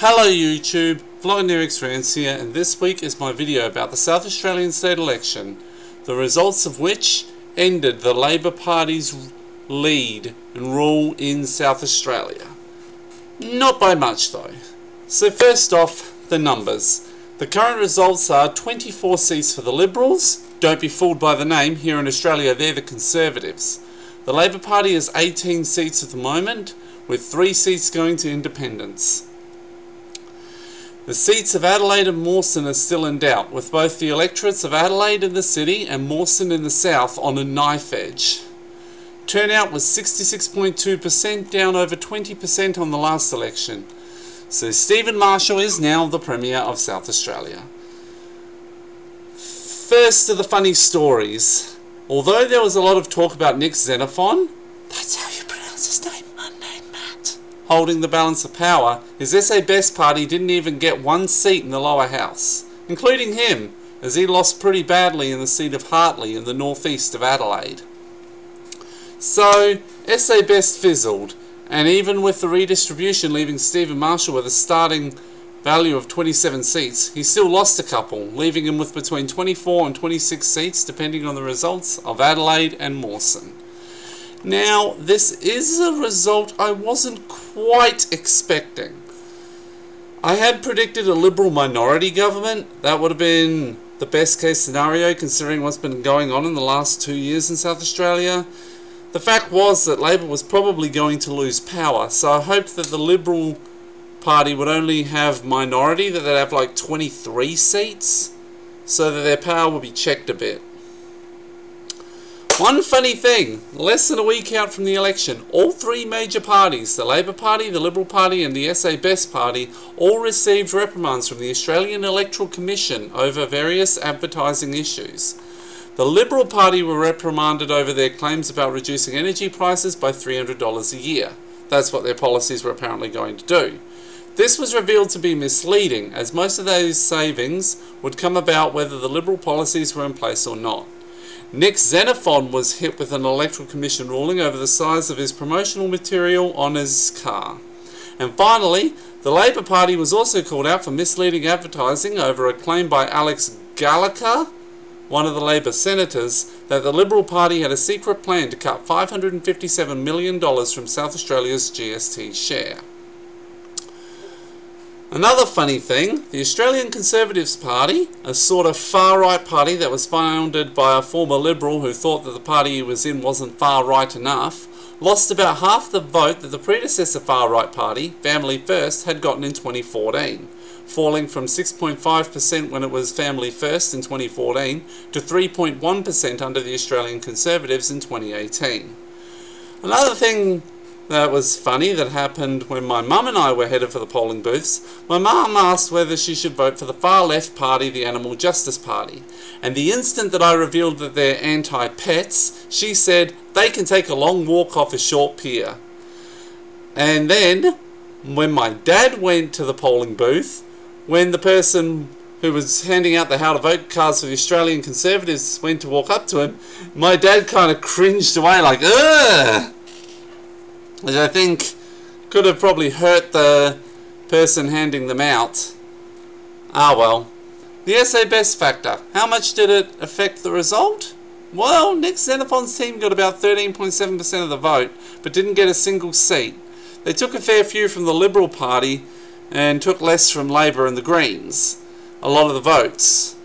Hello YouTube, VLOGeneric's Rants here and this week is my video about the South Australian state election, the results of which ended the Labor Party's lead and rule in South Australia. Not by much though. So first off, the numbers. The current results are 24 seats for the Liberals, don't be fooled by the name, here in Australia they're the Conservatives. The Labor Party has 18 seats at the moment, with 3 seats going to independents. The seats of Adelaide and Mawson are still in doubt, with both the electorates of Adelaide in the city and Mawson in the south on a knife edge. Turnout was 66.2%, down over 20% on the last election. So Stephen Marshall is now the Premier of South Australia. First of the funny stories. Although there was a lot of talk about Nick Xenophon, that's how you pronounce his name, unnamed Matt, holding the balance of power, his SA Best party didn't even get one seat in the lower house, including him, as he lost pretty badly in the seat of Hartley in the northeast of Adelaide. So, SA Best fizzled, and even with the redistribution leaving Stephen Marshall with a starting value of 27 seats, he still lost a couple, leaving him with between 24 and 26 seats depending on the results of Adelaide and Mawson. Now, this is a result I wasn't quite expecting. I had predicted a Liberal minority government. That would have been the best case scenario considering what's been going on in the last two years in South Australia. The fact was that Labor was probably going to lose power, so I hoped that the Liberal Party would only have minority, that they'd have like 23 seats, so that their power would be checked a bit. One funny thing, less than a week out from the election, all three major parties, the Labor Party, the Liberal Party and the SA Best Party, all received reprimands from the Australian Electoral Commission over various advertising issues. The Liberal Party were reprimanded over their claims about reducing energy prices by $300 a year. That's what their policies were apparently going to do. This was revealed to be misleading, as most of those savings would come about whether the Liberal policies were in place or not. Nick Xenophon was hit with an Electoral Commission ruling over the size of his promotional material on his car. And finally, the Labor Party was also called out for misleading advertising over a claim by Alex Gallacher one of the Labor senators, that the Liberal Party had a secret plan to cut $557 million from South Australia's GST share. Another funny thing, the Australian Conservatives Party, a sort of far-right party that was founded by a former Liberal who thought that the party he was in wasn't far-right enough, lost about half the vote that the predecessor far-right party, Family First, had gotten in 2014 falling from 6.5% when it was Family First in 2014 to 3.1% under the Australian Conservatives in 2018. Another thing that was funny that happened when my mum and I were headed for the polling booths. My mum asked whether she should vote for the far left party, the Animal Justice Party. And the instant that I revealed that they're anti-pets, she said they can take a long walk off a short pier. And then, when my dad went to the polling booth, when the person who was handing out the how to vote cards for the Australian Conservatives went to walk up to him, my dad kind of cringed away like, ugh! Which I think could have probably hurt the person handing them out. Ah well. The SA Best factor. How much did it affect the result? Well, Nick Xenophon's team got about 13.7% of the vote, but didn't get a single seat. They took a fair few from the Liberal Party, and took less from Labor and the Greens, a lot of the votes.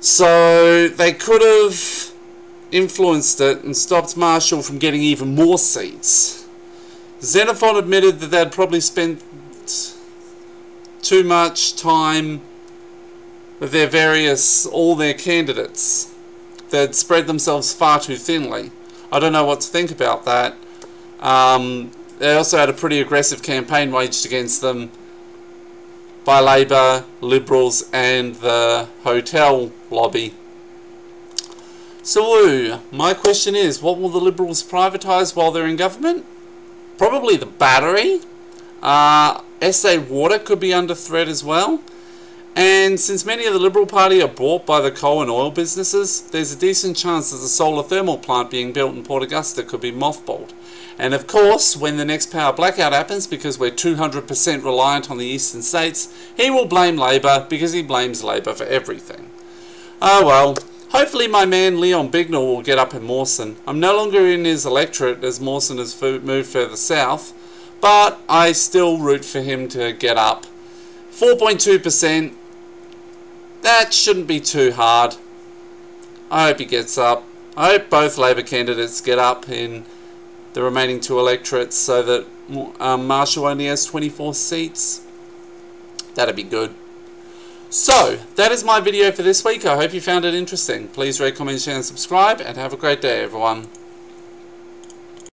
So they could have influenced it and stopped Marshall from getting even more seats. Xenophon admitted that they'd probably spent too much time with their various, all their candidates. They'd spread themselves far too thinly. I don't know what to think about that. Um, they also had a pretty aggressive campaign waged against them by Labor, Liberals and the hotel lobby. So, my question is, what will the Liberals privatise while they're in government? Probably the battery. Uh, SA Water could be under threat as well. And since many of the Liberal Party are bought by the coal and oil businesses, there's a decent chance that the solar thermal plant being built in Port Augusta could be mothballed. And of course, when the next power blackout happens, because we're 200% reliant on the eastern states, he will blame Labor because he blames Labor for everything. Oh well, hopefully my man Leon Bignell will get up in Mawson. I'm no longer in his electorate as Mawson has moved further south, but I still root for him to get up. 4.2%, that shouldn't be too hard. I hope he gets up. I hope both Labor candidates get up in the remaining two electorates so that um, Marshall only has 24 seats. That'd be good. So, that is my video for this week. I hope you found it interesting. Please rate, comment, share and subscribe and have a great day everyone.